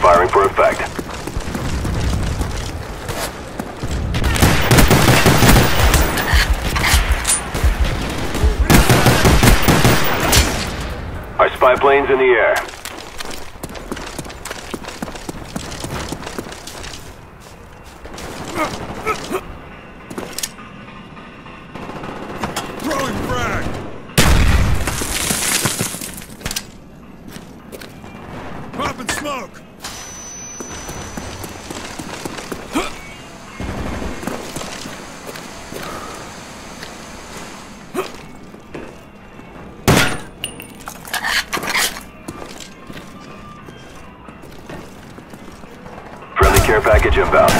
Firing for effect. Our spy plane's in the air. Care package inbound.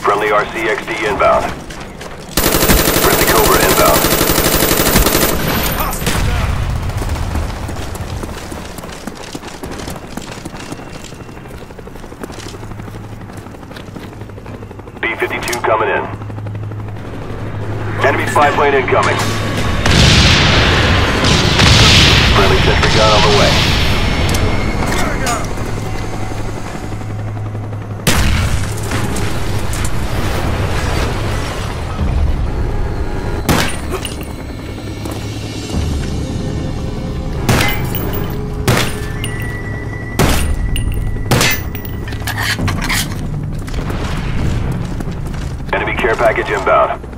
Friendly RCXD inbound. Friendly Cobra inbound. B-52 coming in. Enemy spy plane incoming. Friendly sentry gun on the way. Care package inbound.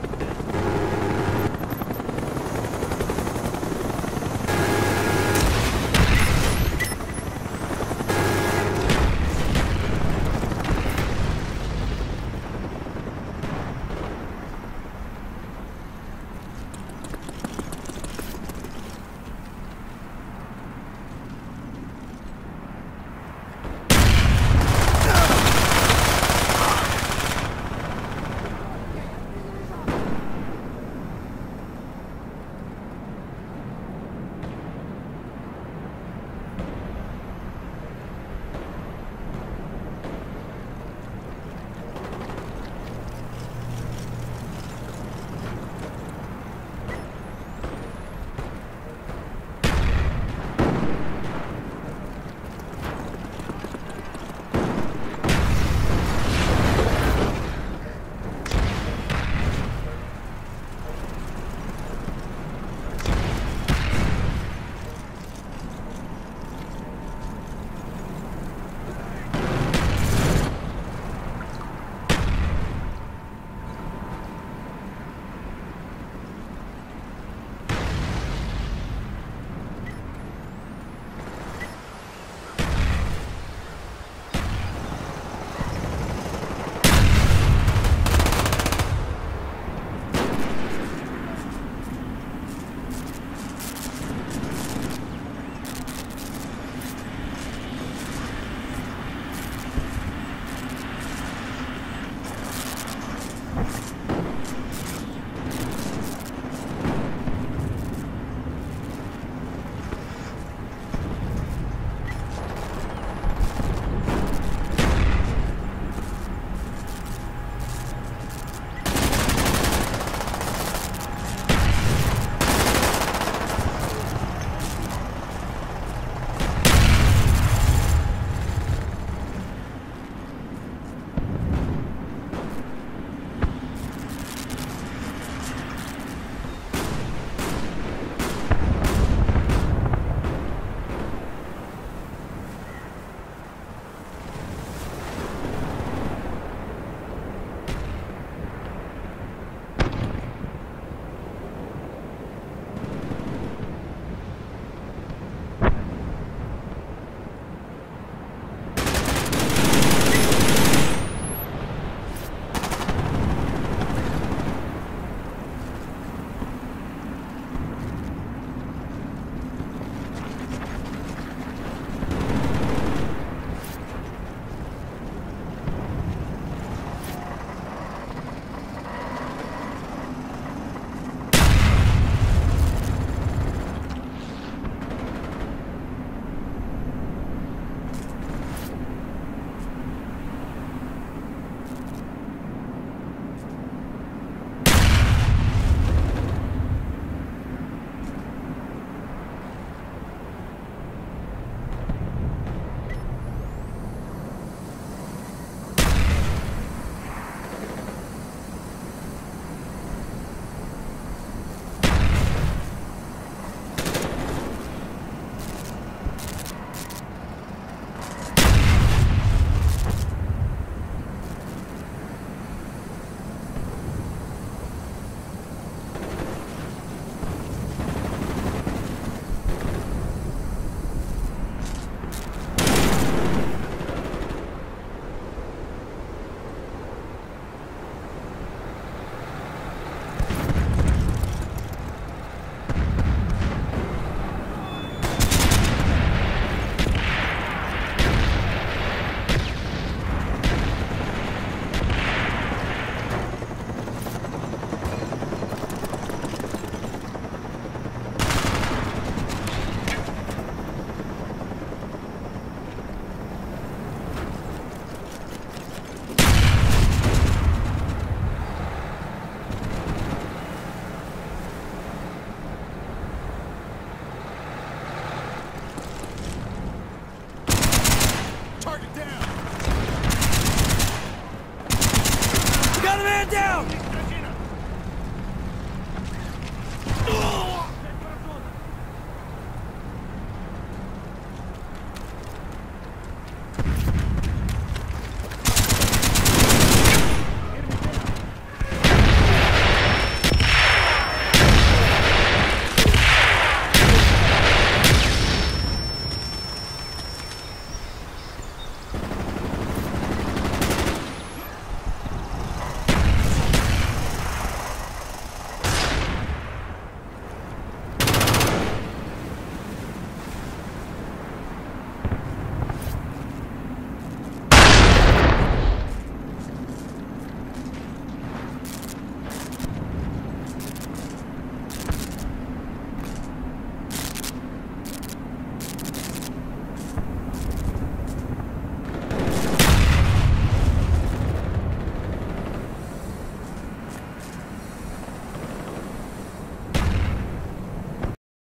down!